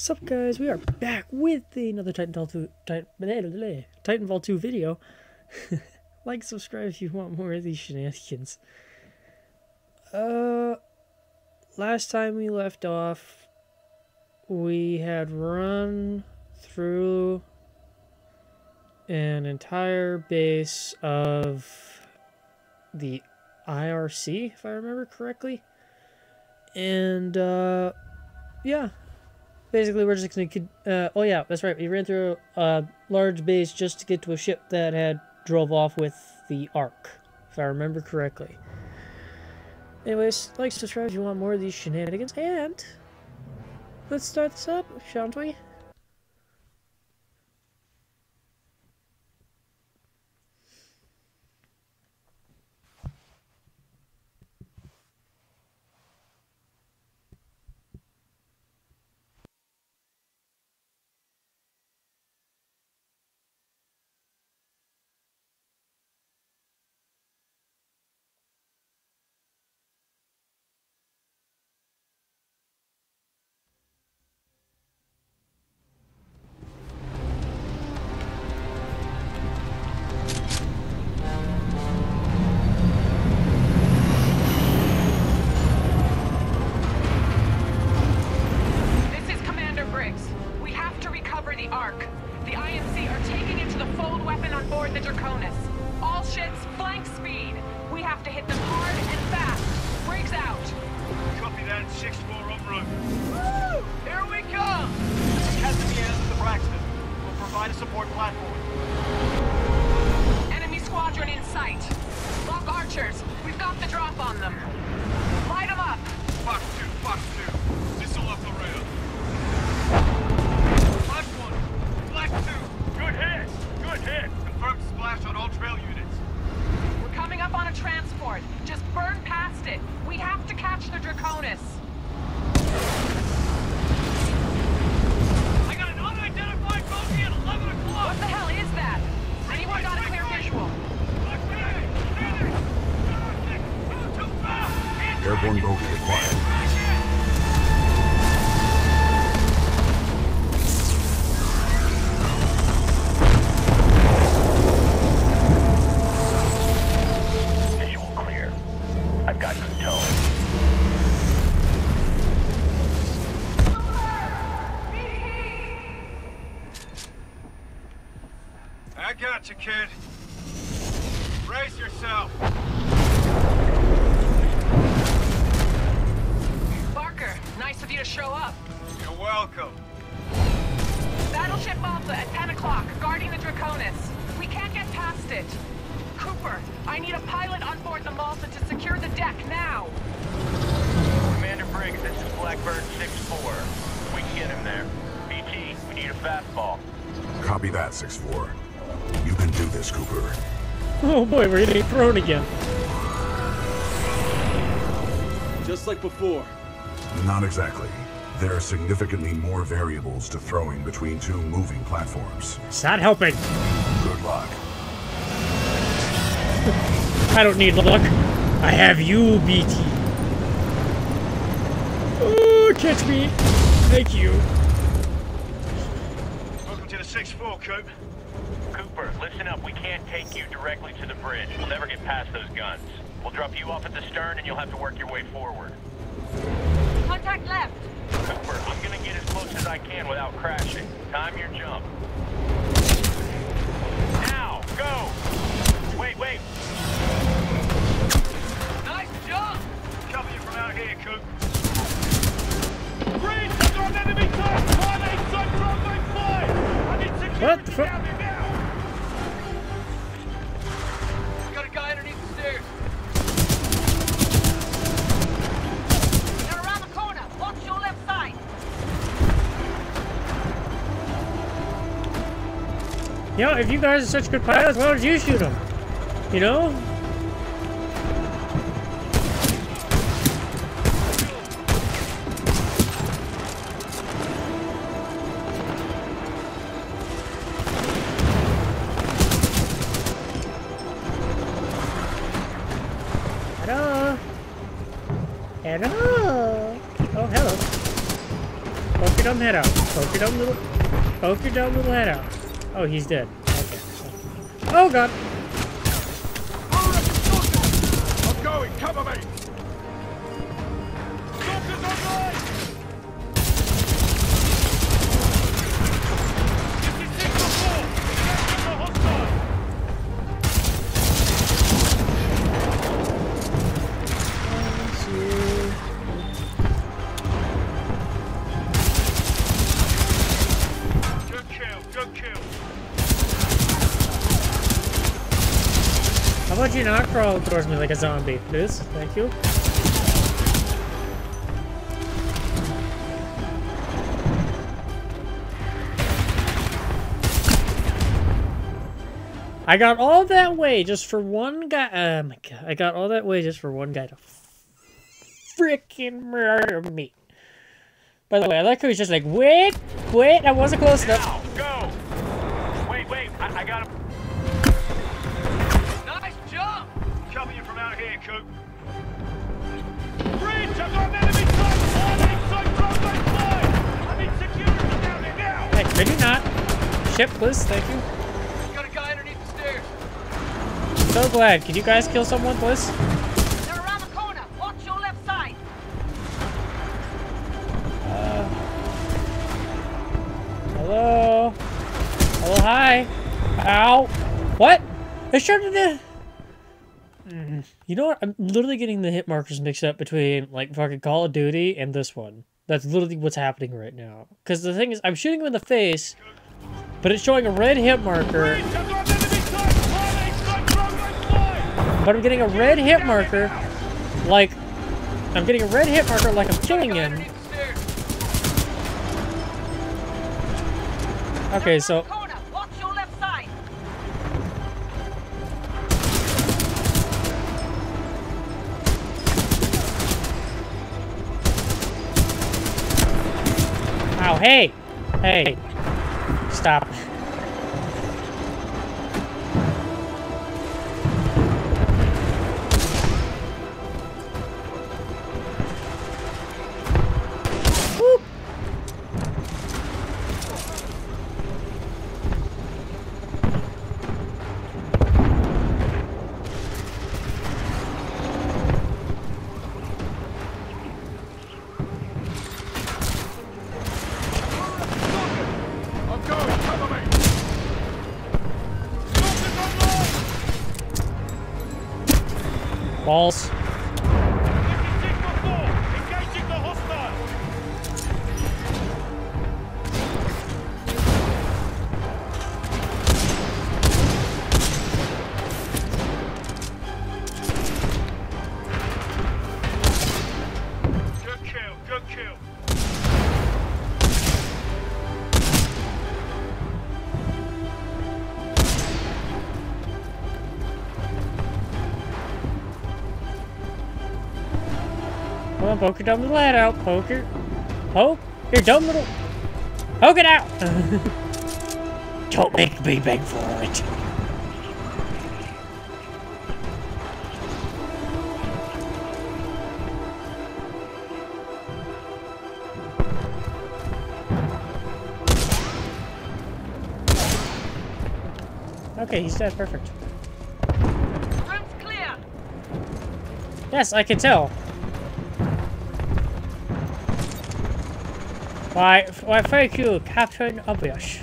Sup guys, we are back with another Titanfall 2, Titan, Titanfall 2 video. like, subscribe if you want more of these shenanigans. Uh, last time we left off, we had run through an entire base of the IMC, if I remember correctly. And, uh, yeah, basically we're just gonna uh, oh yeah that's right. We ran through a large base just to get to a ship that had drove off with the ark if i remember correctly. Anyways like subscribe if you want more of these shenanigans and let's start this up shan't we a transport. Just burn past it. We have to catch the Draconis. I got an unidentified bogey at 11 o'clock! What the hell is that? Anyone got a clear visual? Airborne bogey acquired. got you, kid. Brace yourself. Barker, nice of you to show up. You're welcome. Battleship Malta at 10 o'clock, guarding the Draconis. We can't get past it. Cooper, I need a pilot on board the Malta to secure the deck now. Commander Briggs, this is Blackbird 6-4. We can get him there. BT, we need a fastball. Copy that, 6-4. Oh boy, we're getting thrown again. Just like before. Not exactly. There are significantly more variables to throwing between two moving platforms. It's not helping. Good luck. I don't need luck. I have you, BT. Oh, catch me. Thank you. Welcome to the 6-4, Coop. Cooper, listen up. We can't take you directly to the bridge. We'll never get past those guns. We'll drop you off at the stern and you'll have to work your way forward. Contact left. Cooper, I'm gonna get as close as I can without crashing. Time your jump. Now, go! Wait, wait! Nice jump! Cover you from out here, Coop. Bridge! Under an enemy tank! One eight sun from my fire! I need security what the fuck? You know, if you guys are such good pilots, why don't you shoot them? You know? Oh, hello. Poke your dumb head out. Poke your dumb little... Poke your dumb little head out. Oh, he's dead. Okay. Oh, God. Towards me like a zombie, please? Thank you. I got all that way just for one guy. Oh my god! I got all that way just for one guy to freaking murder me. By the way, I like how he's just like, wait, wait, I wasn't close enough. Now, go! Wait, wait, I, I got him. Hey, could you not? Ship, please, thank you. Got a guy underneath the stairs. So glad. Could you guys kill someone, please? They're around the corner. Watch your left side. Uh, hello? Hello, hi. Ow. What? It started to... You know what? I'm literally getting the hit markers mixed up between, like, fucking Call of Duty and this one. That's literally what's happening right now. Because the thing is, I'm shooting him in the face, but it's showing a red hit marker, but I'm getting a red hit marker, like... I'm getting a red hit marker like I'm killing him. Okay, so... hey! Hey! Stop. Balls. On, poke your dumb little head out. Poke your... Poke your dumb little... Poke it out! Don't make me beg for it. Okay, he's dead. Perfect. Room's clear. Yes, I can tell. Why, why, thank you, Captain Obvious.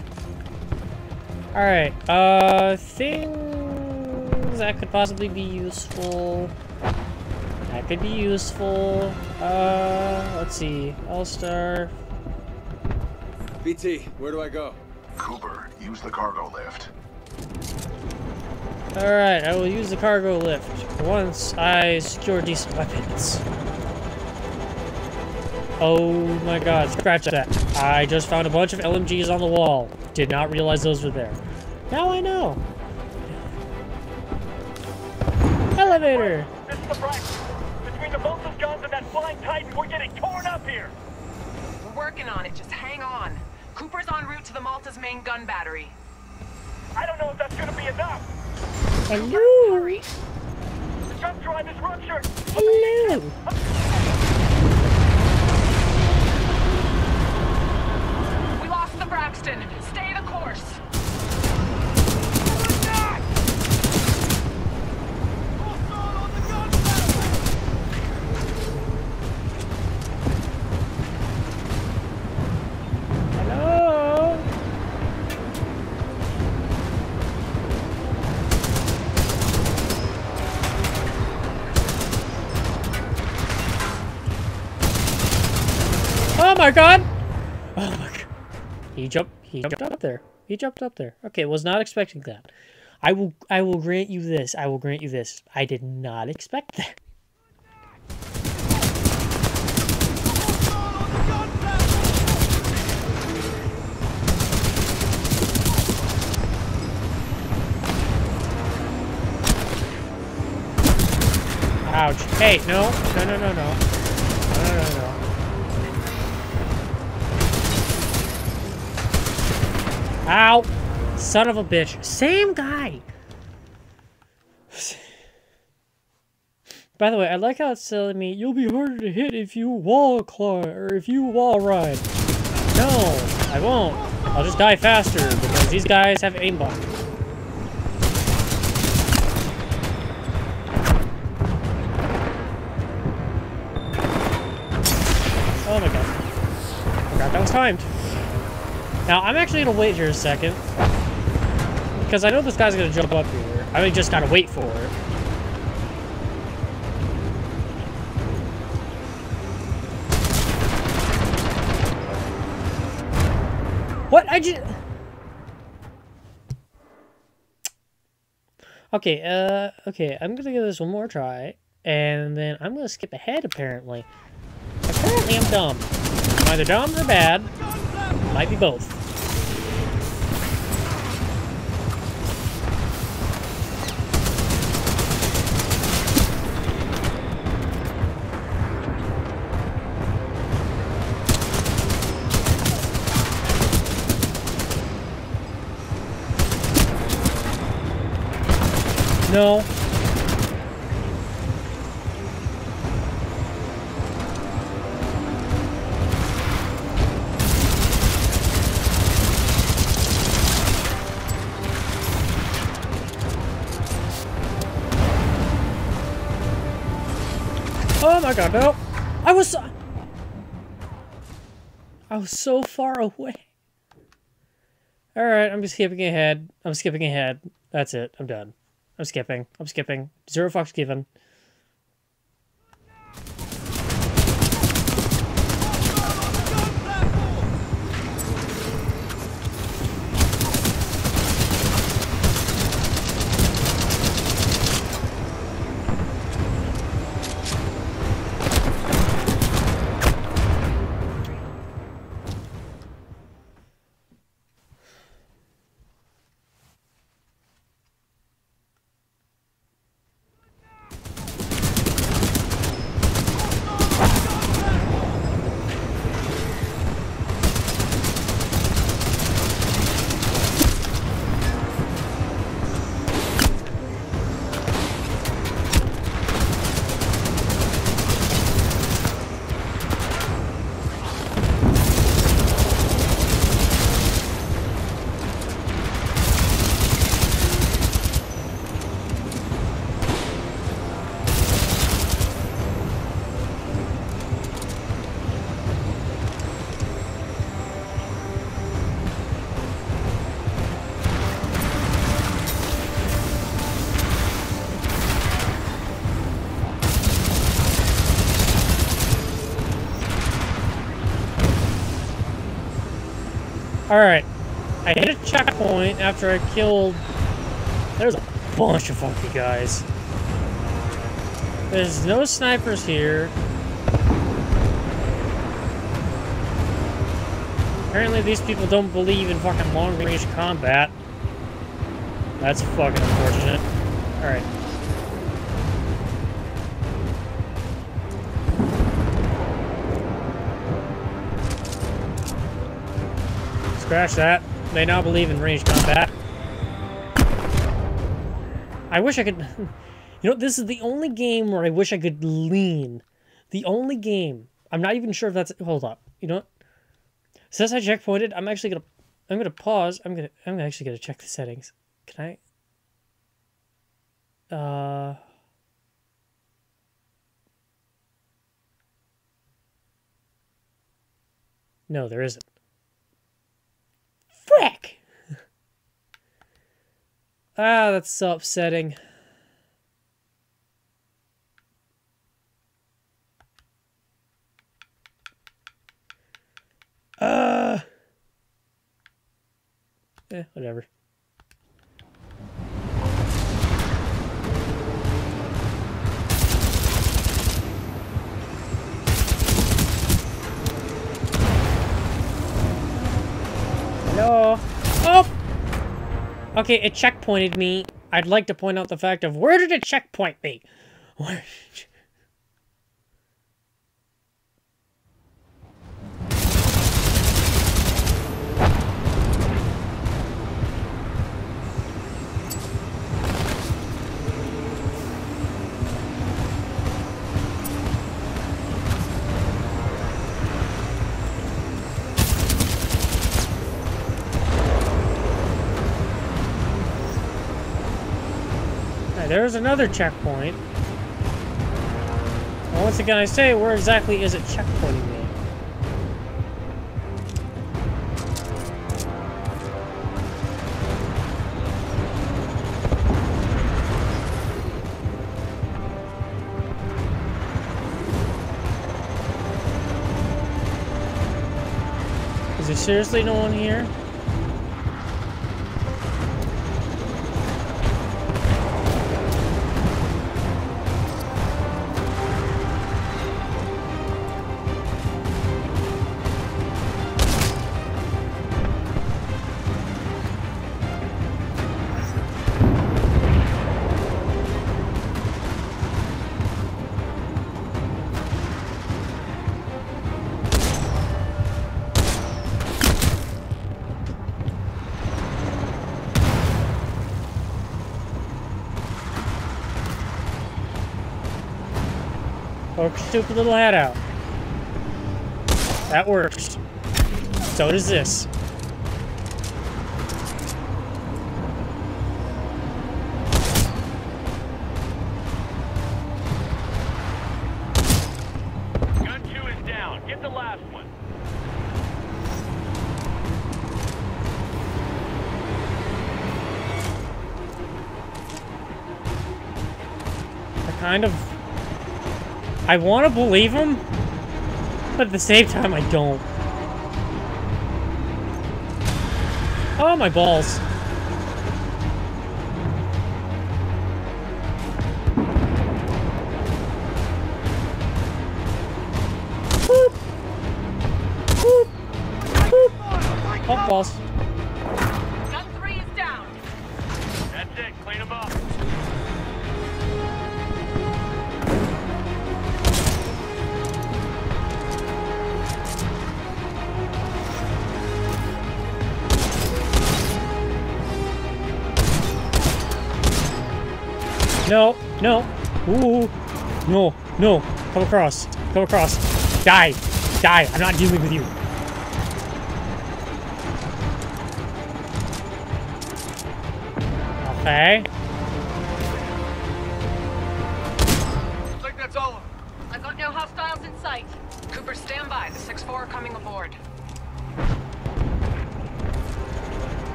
Alright, uh, things that could possibly be useful. That could be useful. Uh, let's see. All-Star. BT, where do I go? Cooper, use the cargo lift. Alright, I will use the cargo lift once I secure decent weapons. Oh my god, scratch that. I just found a bunch of LMGs on the wall. Did not realize those were there. Now I know. Elevator! This is the price. Between the both those guns and that flying titan, we're getting torn up here. We're working on it. Just hang on. Cooper's en route to the Malta's main gun battery. I don't know if that's gonna be enough. Hello! Hurry. The jump drive is ruptured. Hello! Houston, stay the course. Oh my god! Oh my god. He jumped he jumped up there. He jumped up there. Okay, was not expecting that. I will I will grant you this. I will grant you this. I did not expect that. Ouch. Hey, no. No, no, no, no. No, no, no, Ow! Son of a bitch. Same guy! By the way, I like how it's telling me you'll be harder to hit if you wall climb or if you wall ride. No, I won't. I'll just die faster because these guys have aimbot. Oh my god. Oh I Forgot that was timed. Now, I'm actually gonna wait here a second. Because I know this guy's gonna jump up here. I just gotta wait for it. What? I just... Okay, uh, okay, I'm gonna give this one more try. And then I'm gonna skip ahead, apparently. Apparently I'm dumb. I'm either dumb or bad. Might be both. No. My god, no! I was so... I was so far away. Alright, I'm just skipping ahead. I'm skipping ahead. That's it. I'm done. I'm skipping. I'm skipping. Zero fucks given. Alright. I hit a checkpoint after I killed... There's a bunch of funky guys. There's no snipers here. Apparently these people don't believe in fucking long-range combat. That's fucking unfortunate. Alright. Scratch that. They now believe in range combat. I wish I could... You know, this is the only game where I wish I could lean. The only game. I'm not even sure if that's... Hold up. You know what? Since I checkpointed, I'm actually gonna... I'm gonna pause. I'm gonna... I'm actually gonna check the settings. Can I... Uh... No, there isn't. Ah, that's so upsetting. Uh. Eh, whatever. Hello? Oh! Okay, it checkpointed me. I'd like to point out the fact of where did it checkpoint me? Where There's another checkpoint. Well, once again, I say, where exactly is it checkpointing me? Is there seriously no one here? Poke stupid little head out. That works. So does this. Gun two I want to believe him, but at the same time, I don't. Oh, my balls. No, no. Come across. Come across. Die. Die. I'm not dealing with you. Okay. Looks like that's all of them. I've got no hostiles in sight. Cooper, stand by. The 6-4 are coming aboard.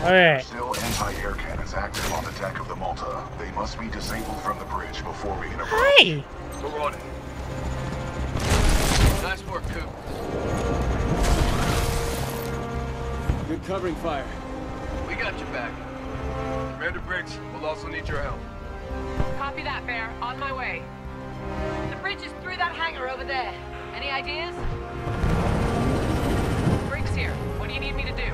Okay. Still anti-air cannons active on the deck of the Malta. They must be disabled from the bridge before we can approach. Hi. We're on it. Nice work, Coop. Good covering fire. We got your back. Commander Briggs, we'll also need your help. Copy that, Bear. On my way. The bridge is through that hangar over there. Any ideas? Briggs here. What do you need me to do?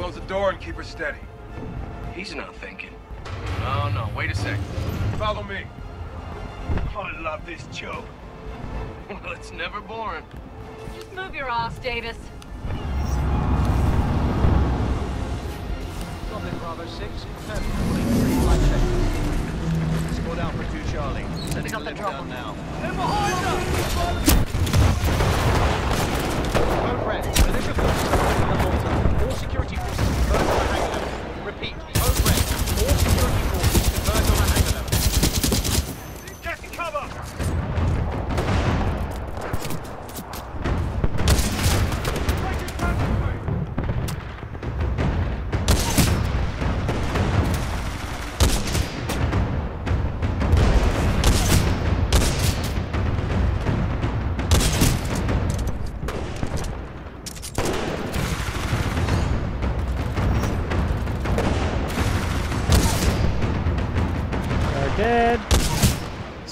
Close the door and keep her steady. He's not thinking. Oh, no. Wait a sec. Follow me. I love this joke. Well, it's never boring. Just move your ass, Davis. Goblin Bravo 6, confirmed complete flight check. 2 Charlie. Sending Got a the trouble. down now. They're behind us! Code red. Militia forces on the Malta. All security forces converge on hangar. Repeat.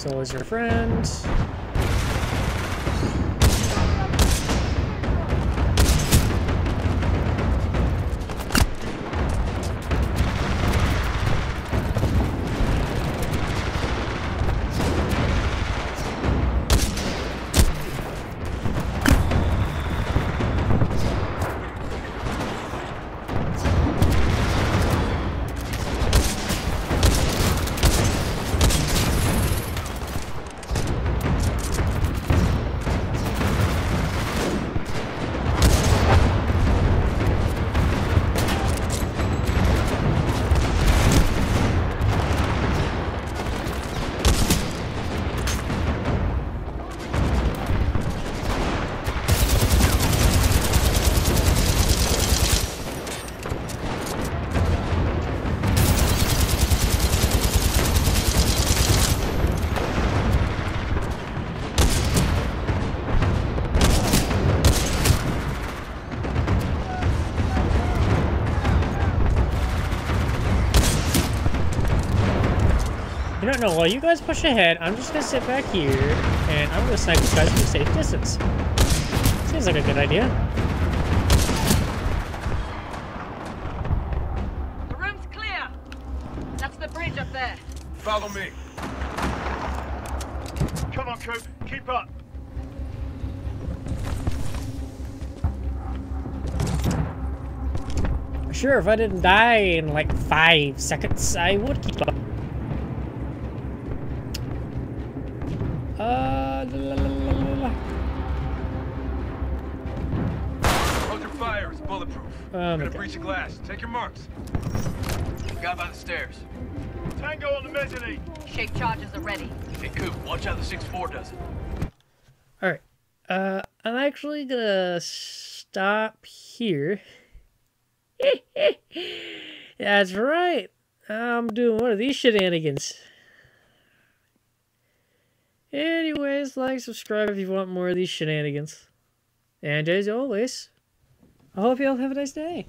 So is your friend. You don't know, while you guys push ahead, I'm just gonna sit back here, and I'm gonna snipe these guys from a safe distance. Seems like a good idea. The room's clear. That's the bridge up there. Follow me. Come on, Coop. Keep up. Sure, if I didn't die in like five seconds, I would keep up. Uh, la, la, la, la, la. Hold your fire. It's bulletproof. Um, We're gonna breach the glass. Take your marks. Guy by the stairs. Tango on the mezzanine. Shape charges are ready. Hey, Coop, watch how the 6-4 does it. Alright. Uh, I'm actually gonna stop here. That's right. I'm doing one of these shenanigans. Anyways, like, subscribe if you want more of these shenanigans. And as always, I hope you all have a nice day.